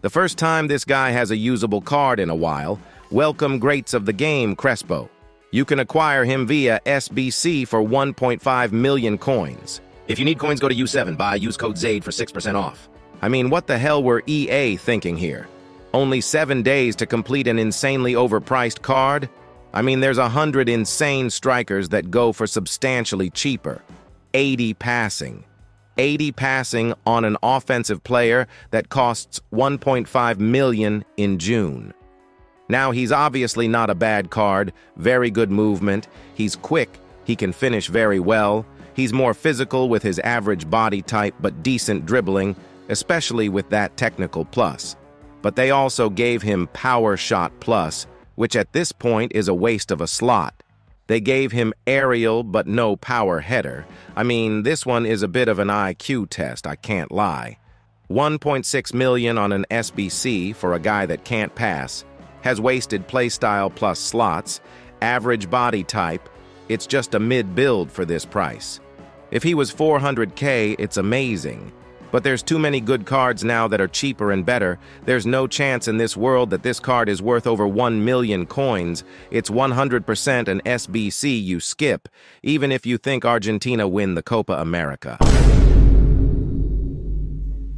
The first time this guy has a usable card in a while, welcome greats of the game, Crespo. You can acquire him via SBC for 1.5 million coins. If you need coins, go to U7BUY, use code ZADE for 6% off. I mean, what the hell were EA thinking here? Only seven days to complete an insanely overpriced card? I mean, there's a hundred insane strikers that go for substantially cheaper. 80 passing. 80 passing on an offensive player that costs 1.5 million in June. Now, he's obviously not a bad card, very good movement, he's quick, he can finish very well, he's more physical with his average body type but decent dribbling, especially with that technical plus. But they also gave him Power Shot Plus, which at this point is a waste of a slot. They gave him aerial but no power header. I mean, this one is a bit of an IQ test, I can't lie. 1.6 million on an SBC for a guy that can't pass, has wasted playstyle plus slots, average body type, it's just a mid-build for this price. If he was 400k, it's amazing. But there's too many good cards now that are cheaper and better. There's no chance in this world that this card is worth over 1 million coins. It's 100% an SBC you skip, even if you think Argentina win the Copa America.